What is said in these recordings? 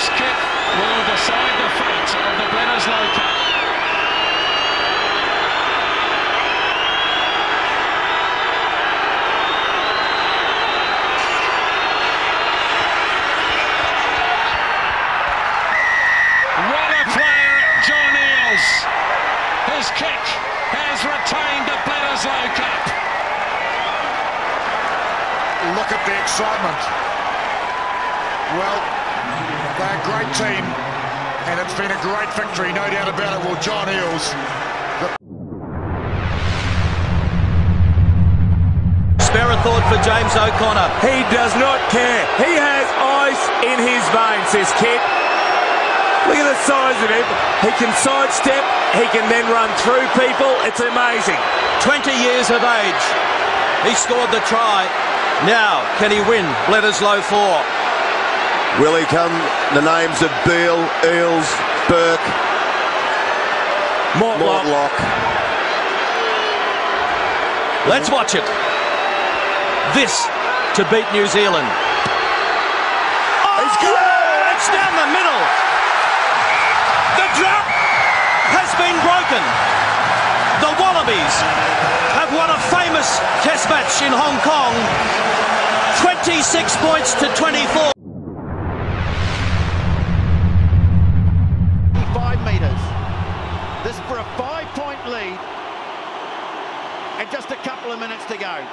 This kick will decide the fate of the Bledisloe Cup. What a player, John Eales. His kick has retained the Bledisloe Cup. Look at the excitement. Well, they're a great team, and it's been a great victory, no doubt about it. Well, John Eales. Spare a thought for James O'Connor. He does not care. He has ice in his veins, this kid. Look at the size of him. He can sidestep. He can then run through people. It's amazing. 20 years of age. He scored the try. Now, can he win Bledisloe 4? Will he come? The names of Beale, Eales, Burke, Mortlock. Mortlock. Let's watch it. This to beat New Zealand. Oh, it's down the middle. The drought has been broken. The Wallabies have won a famous test match in Hong Kong. 26 points to And just a couple of minutes to go.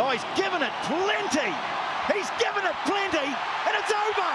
Oh, he's given it plenty. He's given it plenty, and it's over.